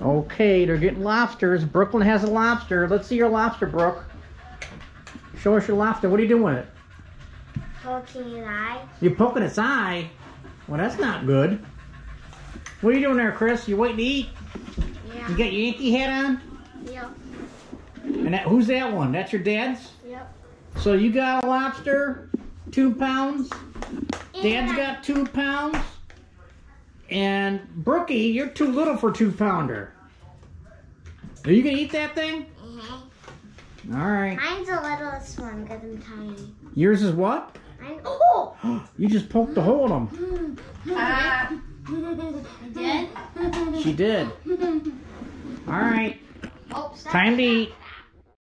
Okay, they're getting lobsters. Brooklyn has a lobster. Let's see your lobster, Brooke. Show us your lobster. What are you doing with it? Poking an eye. You're poking its eye. Well, that's not good. What are you doing there, Chris? You waiting to eat? Yeah. You got your Yankee hat on? Yep. And that, who's that one? That's your dad's? Yep. So you got a lobster, two pounds. Dad's And got two pounds. And Brookie, you're too little for two pounder. Are you gonna eat that thing? Mhm. All right. Mine's the littlest one because I'm tiny. Yours is what? Mine. Oh! You just poked a hole in them. Ah, Did? She did. All right. Oh. Time to eat.